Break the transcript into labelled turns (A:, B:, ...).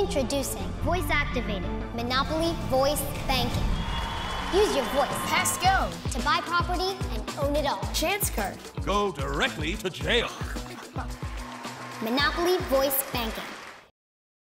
A: Introducing voice activated Monopoly Voice Banking. Use your voice
B: Pass go.
A: to buy property and own it all.
B: Chance card.
C: Go directly to jail.
A: Monopoly Voice Banking.